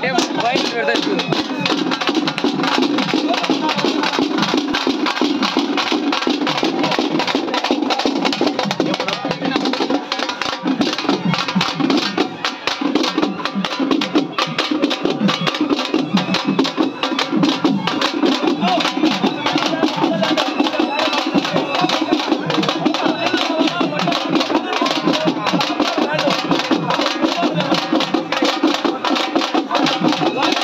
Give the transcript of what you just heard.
temos bem verdadeiro. Life